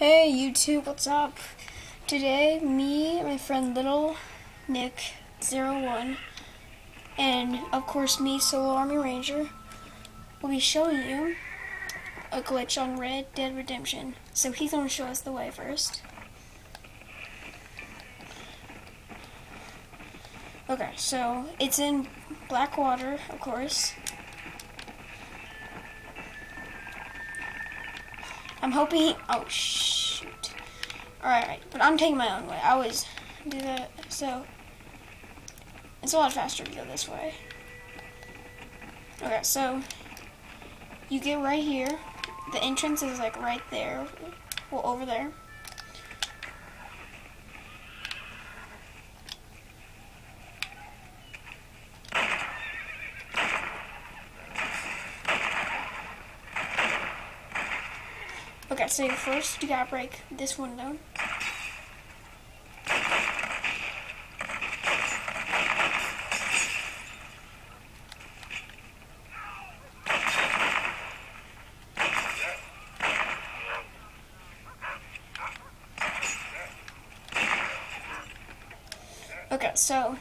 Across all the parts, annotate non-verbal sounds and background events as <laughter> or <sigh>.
Hey YouTube, what's up? Today, me my friend Little Nick 01 and of course me, Solo Army Ranger, will be showing you a glitch on Red Dead Redemption. So he's going to show us the way first. Okay, so it's in Blackwater, of course. I'm hoping he, oh shoot. Alright, but I'm taking my own way. I always do that, so it's a lot faster to go this way. Okay, so you get right here. The entrance is like right there, well over there. Okay, so first you gotta break this window. Okay, so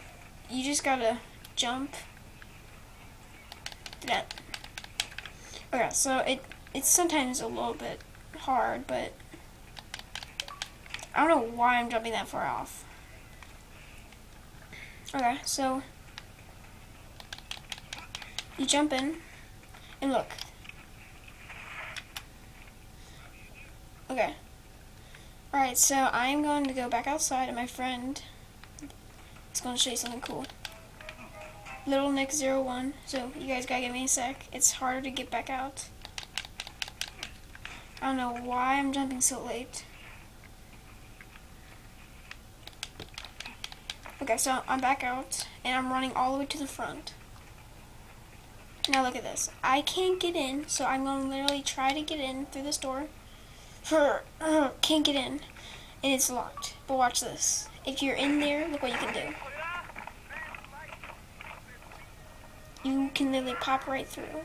you just gotta jump that. Okay, so it it's sometimes a little bit hard, but I don't know why I'm jumping that far off. Okay, so you jump in and look. Okay. Alright, so I'm going to go back outside and my friend is going to show you something cool. Little Nick 01, so you guys gotta give me a sec. It's harder to get back out. I don't know why I'm jumping so late. Okay, so I'm back out, and I'm running all the way to the front. Now look at this. I can't get in, so I'm going to literally try to get in through this door. <clears throat> can't get in, and it's locked. But watch this. If you're in there, look what you can do. You can literally pop right through.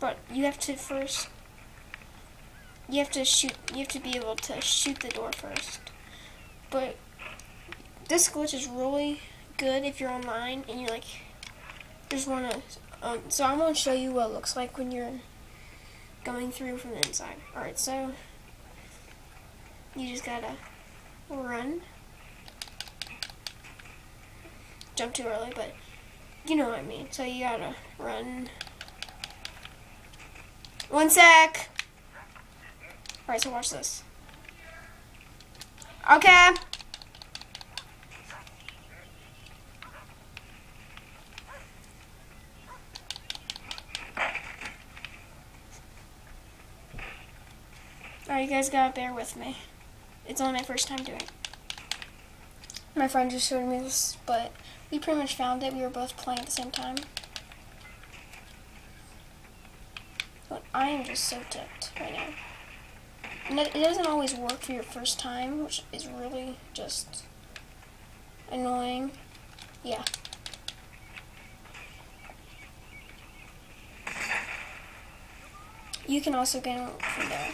But you have to first, you have to shoot, you have to be able to shoot the door first. But this glitch is really good if you're online and you like, just want to, um, so I'm to show you what it looks like when you're going through from the inside. Alright, so you just gotta run. Jump too early, but you know what I mean. So you gotta run. One sec. Alright, so watch this. Okay. Alright, you guys gotta bear with me. It's only my first time doing it. My friend just showed me this, but we pretty much found it. We were both playing at the same time. But I am just so tipped right now. And it, doesn't always work for your first time, which is really just annoying. Yeah. You can also get it from there.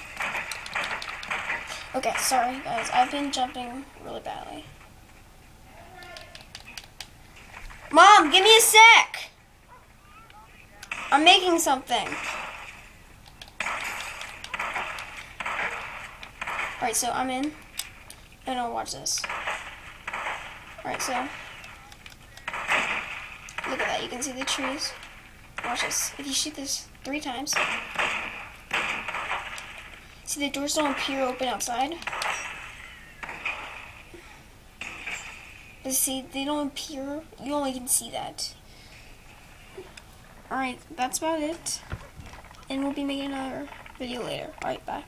Okay, sorry guys, I've been jumping really badly. Mom, give me a sec! I'm making something. Alright, so I'm in. And I'll watch this. Alright, so. Look at that. You can see the trees. Watch this. If you shoot this three times. See, the doors don't appear open outside. But see, they don't appear. You only can see that. Alright, that's about it. And we'll be making another video later. Alright, bye.